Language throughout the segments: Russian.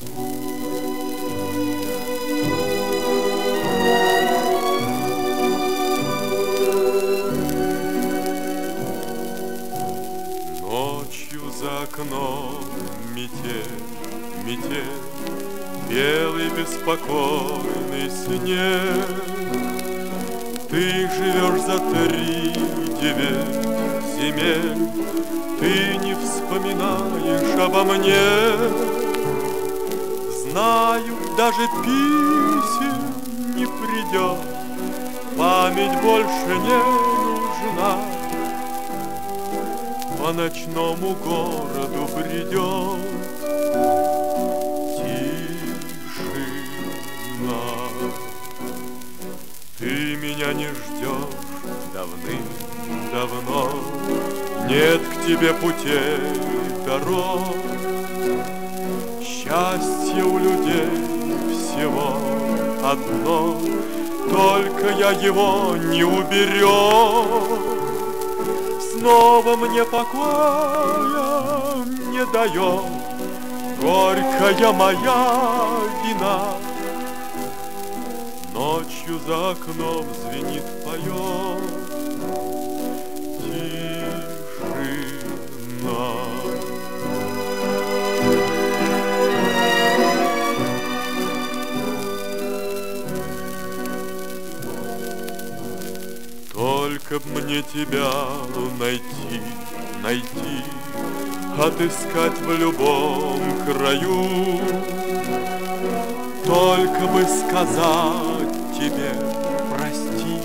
Ночью за окном метель, метель, Белый беспокойный снег. Ты живешь за три девять земель, Ты не вспоминаешь обо мне. Знаю, даже писем не придет, Память больше не нужна. По ночному городу бредет Ты меня не ждешь давным-давно, Нет к тебе путей дорог. Счастье у людей всего одно, Только я его не уберег. Снова мне покоя не дает Горькая моя вина. Ночью за окном звенит, поет Только б мне тебя найти, найти, Отыскать в любом краю, Только бы сказать тебе прости,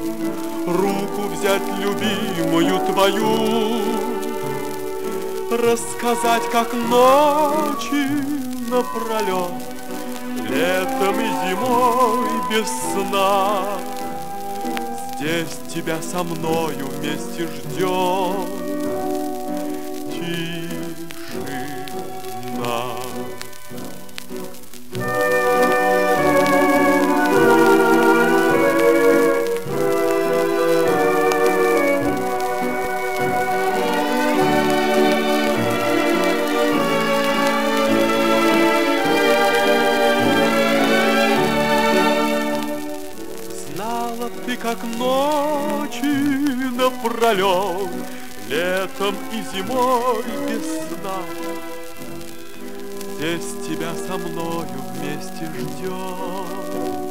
Руку взять любимую твою, Рассказать, как ночи напролет, Летом и зимой без сна. Здесь тебя со мною вместе ждет как ночи напролет, Летом и зимой без сна. Здесь тебя со мною вместе ждет